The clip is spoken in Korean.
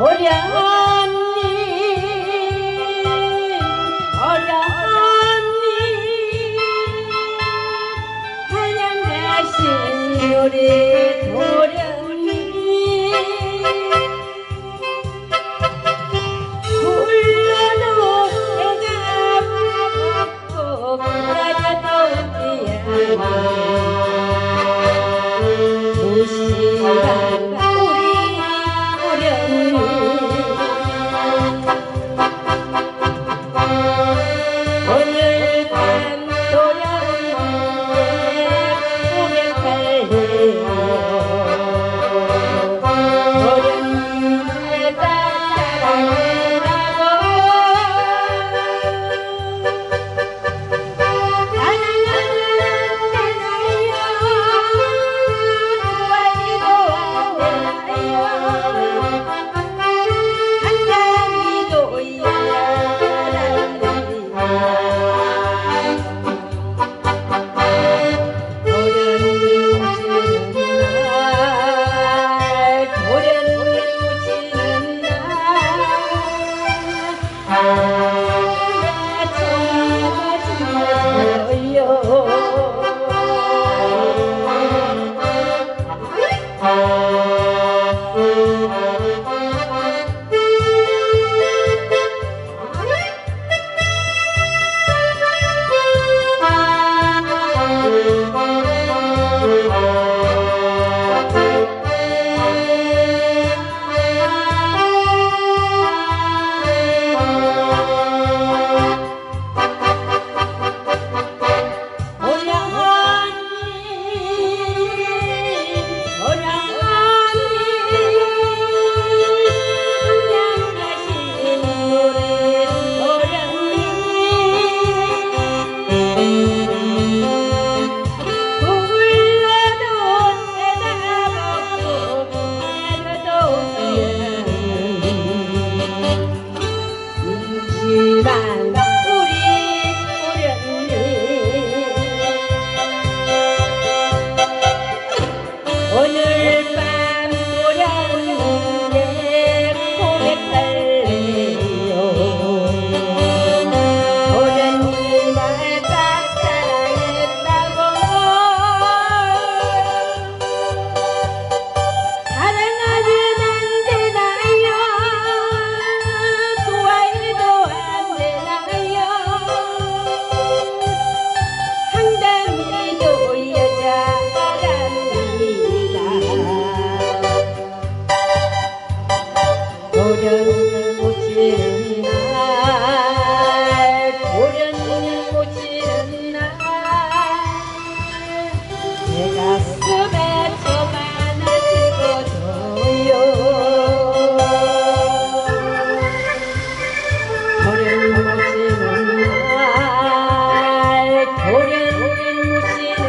어련히 어련히 한양가신 우리 도련이 굴러도 해가 고 가려도 미안해 무심한 고련년 못지는 날 고련년 못지는 날내 가슴에 저만 아직어줘요 고련년 못지는 날 고련년 못지는